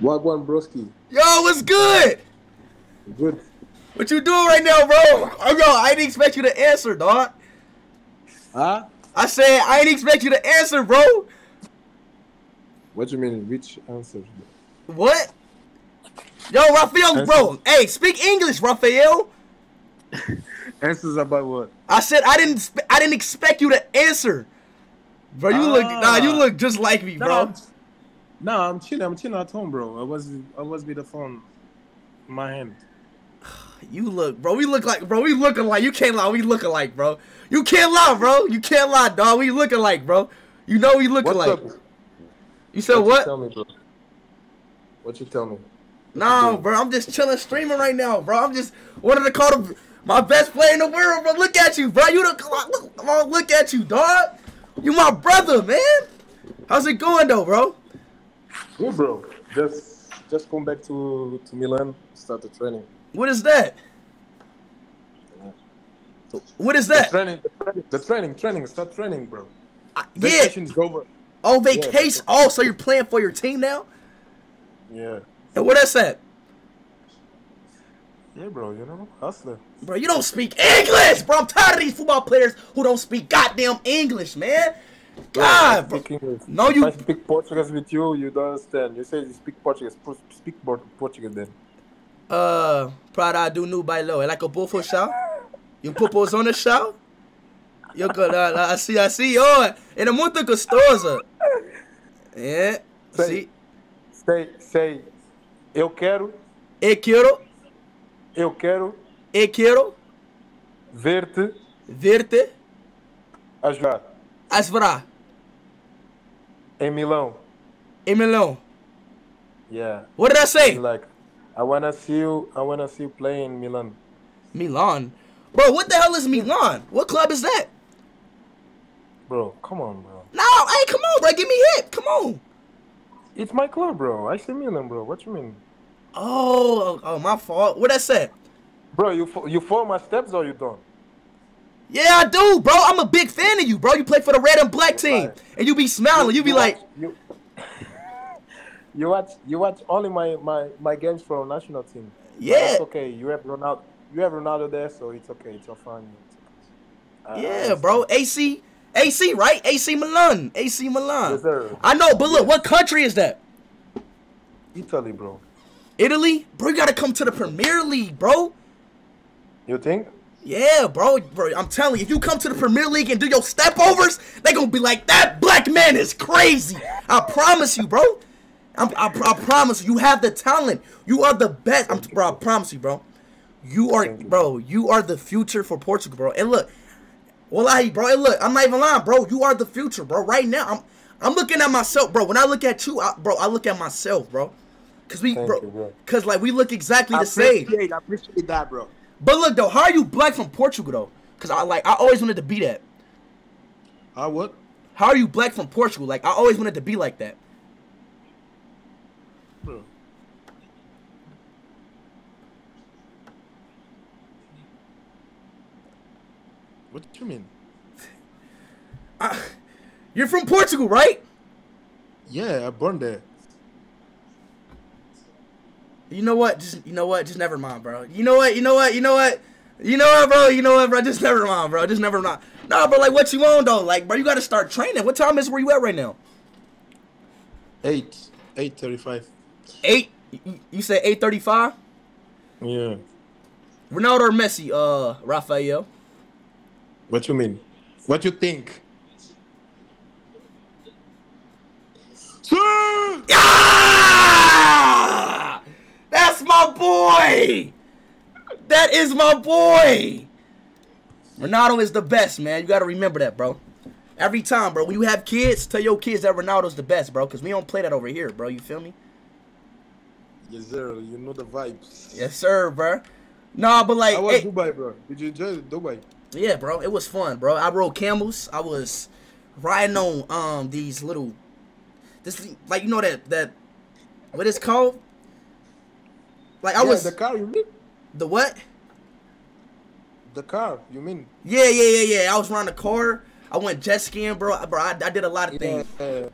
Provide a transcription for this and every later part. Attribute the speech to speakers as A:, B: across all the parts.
A: Wagwan broski.
B: Yo, what's good?
A: Good.
B: What you doing right now, bro? Oh, yo, I didn't expect you to answer, dog.
A: Huh?
B: I said I didn't expect you to answer, bro.
A: What you mean? Which answer?
B: What? Yo, Rafael, bro. Hey, speak English, Rafael.
A: Answers about what?
B: I said I didn't. I didn't expect you to answer, bro. You look. Nah, you ah. look just like me,
A: No,
B: bro.
A: I'm, no, I'm chilling. I'm chilling at home, bro. I was I was with the phone in my hand.
B: You look, bro. We look like, bro. We look alike. You can't lie. We look alike, bro. You can't lie, bro. You can't lie, dog. We look alike, bro. You know we look
A: What's
B: alike.
A: up?
B: You said
A: You
B: what?
A: tell me, bro. What you tell me?
B: No,
A: doing?
B: bro. I'm just chilling, streaming right now, bro. I'm just wanted to call the, my best player in the world, bro. Look at you, bro. You the look, look at you, dog. You my brother, man. How's it going though, bro?
A: Good, bro. Just just come back to to Milan. Start the training.
B: What is that? What is
A: The
B: that?
A: training, the training, the training, training. Start training, bro.
B: I- yeah.
A: Vacation over.
B: Oh, vacation. Oh, so you're playing for your team now?
A: Yeah.
B: And where that's at?
A: Yeah, bro. You know, hustler.
B: Bro, you don't speak English, bro. I'm tired of these football players who don't speak goddamn English, man. God,
A: I
B: bro.
A: speak English.
B: No,
A: If
B: you-
A: I speak Portuguese with you, you don't understand. You say you speak Portuguese. Speak Por- Portuguese then.
B: Uh, Prada do nu bailo. É like a bull for show? You pupos on the show? Eu, uh, assim, assim, ó. É muito gostosa. É,
A: Sei.
B: sim.
A: Say, say. Eu quero,
B: Eu quero,
A: eu quero
B: eu quero
A: ver-te
B: ver-te
A: a jogar
B: asvrar
A: em Milão.
B: em Milão.
A: Yeah.
B: What did I say?
A: Like, I wanna see you. I wanna see you play in Milan.
B: Milan. Bro, what the hell is Milan? What club is that?
A: Bro, come on, bro.
B: No, hey, come on, bro. Give me hit. Come on.
A: It's my club, bro. I say Milan, bro. What you mean,
B: Oh, oh, my fault. What I said?
A: bro? You you follow my steps or you don't?
B: Yeah, I do, bro. I'm a big fan of you, bro. You play for the red and black team, and you be smiling. You be like,
A: you. You watch you watch only my, my, my games for national team.
B: Yeah.
A: it's okay. You have Ronaldo. You have Ronaldo there, so it's okay. It's all fine. It's okay. I- I
B: yeah, bro. AC, AC, right? AC Milan, AC Milan.
A: Yes, sir.
B: I know, but look, what country is that?
A: Italy, bro.
B: Italy, bro. You gotta come to the Premier League, bro.
A: You think?
B: Yeah, bro, bro. I'm telling you, if you come to the Premier League and do your step overs, they gonna be like, that black man is crazy. I promise you, bro. I'm, I, I promise you, you have the talent. You are the best. I'm, bro, I promise you, bro. You are, bro. You are the future for Portugal, bro. And look, wallahi, bro. And look, I'm not even lying, bro. You are the future, bro. Right now, I'm, I'm looking at myself, bro. When I look at you, I, bro, I look at myself, bro. Cause we, bro,
A: you, bro.
B: cause like we look exactly
C: I
B: the same.
C: I appreciate that, bro.
B: But look though, how are you black from Portugal though? Cause I like I always wanted to be that.
C: Huh? What?
B: How are you black from Portugal? Like I always wanted to be like that.
C: Bro. What do you mean?
B: You're from Portugal, right?
C: Yeah, I born there.
B: You know what? Just you know what? Just never mind, bro. You know what? You know what? You know what? You know what, bro? You know what, bro? Just never mind, bro. Just never mind. Nah, bro. Like what you on though? Like, bro, you gotta start training. What time is where you at right now?
C: Eight, eight thirty-five.
B: Eight. You, said eight thirty-five.
A: Yeah.
B: Ronaldo or Messi? Uh, Rafael.
C: What you mean? What you think? Sir!
B: Ah! That's my boy. That is my boy. Ronaldo is the best, man. You got to remember that, bro. Every time, bro. When you have kids, tell your kids that Ronaldo's the best, bro. Because we don't play that over here, bro. You feel me?
C: Yes, sir. You know the vibes.
B: Yes, sir, bro. Nah, but like,
C: How was Dubai, bro? Did you enjoy Dubai?
B: yeah, bro. It was fun, bro. I rode camels. I was riding on um these little, this like you know that that what it's called. Like I
C: yeah,
B: was
C: the car. You mean
B: the what?
C: the car? You mean?
B: Yeah, yeah, yeah, yeah. I was around the car. I went jet skiing, bro. Bro, I, I did a lot of
C: Yeah.
B: things.
C: uh,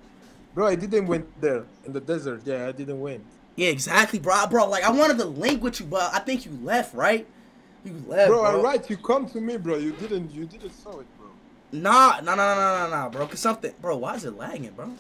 A: Bro, I didn't win there in the desert. Yeah, I didn't win.
B: Yeah, exactly, bro. Bro, like I wanted to link with you, but I think you left, right? You left,
A: Bro,
B: bro.
A: alright, you come to me, bro. You didn't you didn't saw it, bro.
B: Nah, nah, nah, nah, nah, nah, nah, bro. Cause something, bro. Why is it lagging, bro?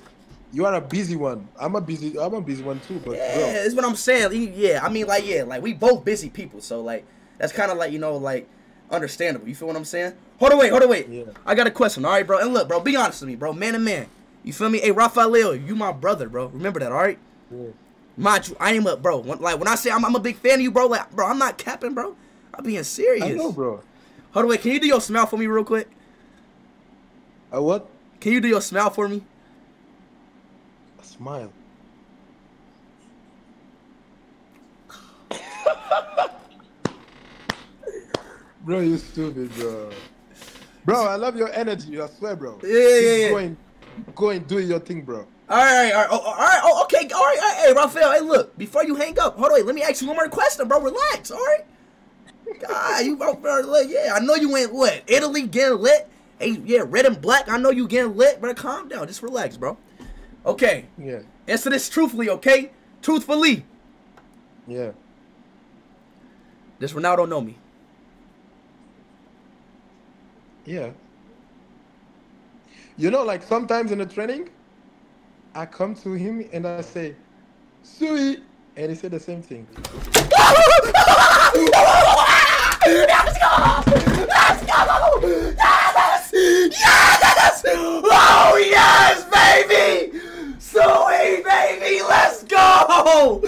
A: You are a busy one. I'm a busy I'm a busy one too, but
B: Yeah,
A: bro.
B: that's what I'm saying. Yeah, I mean, like, yeah, like we both busy people, so like that's kind of like you know, like understandable. You feel what I'm saying? Hold on, wait, hold on, wait.
A: Yeah.
B: I got a question. All right, bro. And look, bro, be honest with me, bro. Man to man. You feel me? Hey, Rafael, you my brother, bro. Remember that, all right?
A: Yeah.
B: Mind you, I am a bro. When, like when I say I'm, I'm a big fan of you, bro. Like, bro, I'm not capping, bro. I'm being serious.
A: I know, bro.
B: Hold on, wait. Can you do your smile for me real quick?
A: A what?
B: Can you do your smile for me?
A: A smile. bro, you stupid, bro. Bro, I love your energy. I swear, bro.
B: Yeah, yeah,
A: Keep
B: yeah.
A: Going, go and do your thing, bro.
B: All right, all right, oh, oh all right. Oh, okay, all right, all right. Hey, Rafael, hey, look. Before you hang up, hold on. Let me ask you one more question, bro. Relax, all right? God, you, bro, bro, look, yeah, I know you went lit. Italy getting lit. Hey, yeah, red and black. I know you getting lit, but calm down. Just relax, bro. Okay,
A: Yeah,
B: answer this truthfully, okay? Truthfully.
A: yeah.
B: Does Ronaldo know me?
A: Yeah. You know, like sometimes in the training, I come to him and I say, Sui, and he said the same thing.
B: Let's go! Let's go! Yes! Yes! Oh yes, baby! Sweet baby, let's go!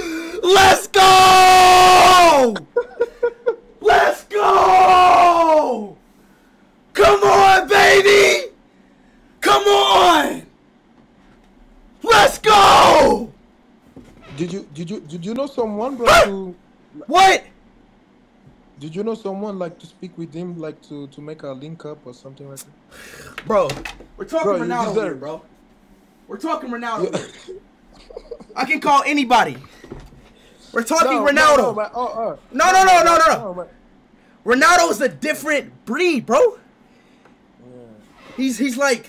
B: Let's go! Let's go! Come on, baby! Come on! Let's go!
A: Did you did you know someone, bro? To,
B: What?
A: did you know someone like to speak with him, like to to make a link up or something like that?
B: Bro, we're talking
A: Bro, you
B: Ronaldo here, bro. We're talking Ronaldo. here. I can call anybody. We're talking
A: No,
B: Ronaldo.
A: No, no, but, oh, oh.
B: No, no, no, no, no, no.
A: No, but-
B: Ronaldo is a different breed, bro. He's he's like,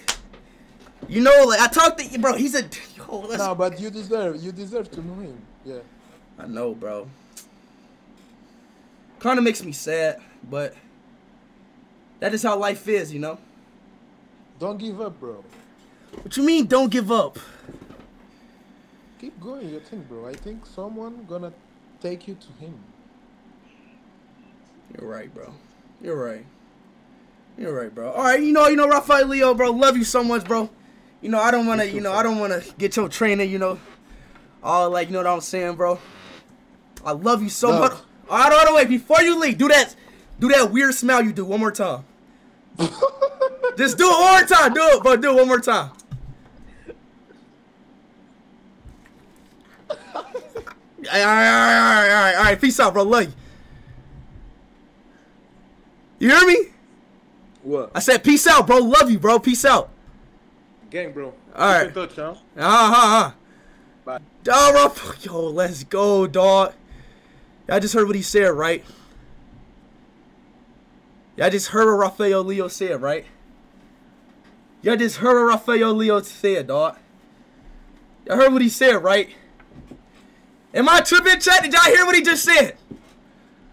B: you know, like I talked to bro. He's a Oh, yo. Let's,
A: no, but you deserve you deserve to know him. Yeah.
B: I know, bro. Kind of makes me sad, but that is how life is, you know.
A: Don't give up, bro.
B: What you mean? Don't give up.
A: Keep going your thing, bro. I think someone gonna take you to him.
B: You're right, bro. You're right. You're right, bro. All right, you know, you know, Rafael Leo, bro. Love you so much, bro. You know, I don't wanna, you know, I don't wanna get your trainer, you know, all like, you know what I'm saying, bro. I love you so
A: No.
B: much. All right, all right, wait. Before you leave, do that, do that weird smile you do one more time. Just do it one more time. Do it, but do it one more time. All right, all right, all right, all right, all right. Peace out, bro. Love you. You hear me?
A: What?
B: I said peace out, bro. Love you, bro. Peace out.
A: Gang, bro.
B: All right.
A: Keep in touch, huh?
B: Uh huh.
A: Bye.
B: Dog. Yo, let's go, dog. Y'all just heard what he said, right? Y'all just heard what Rafael Leo said, right? Y'all just heard what Rafael Leo said, dog. Y'all heard what he said, right? Am I tripping, chat? Did y'all hear what he just said?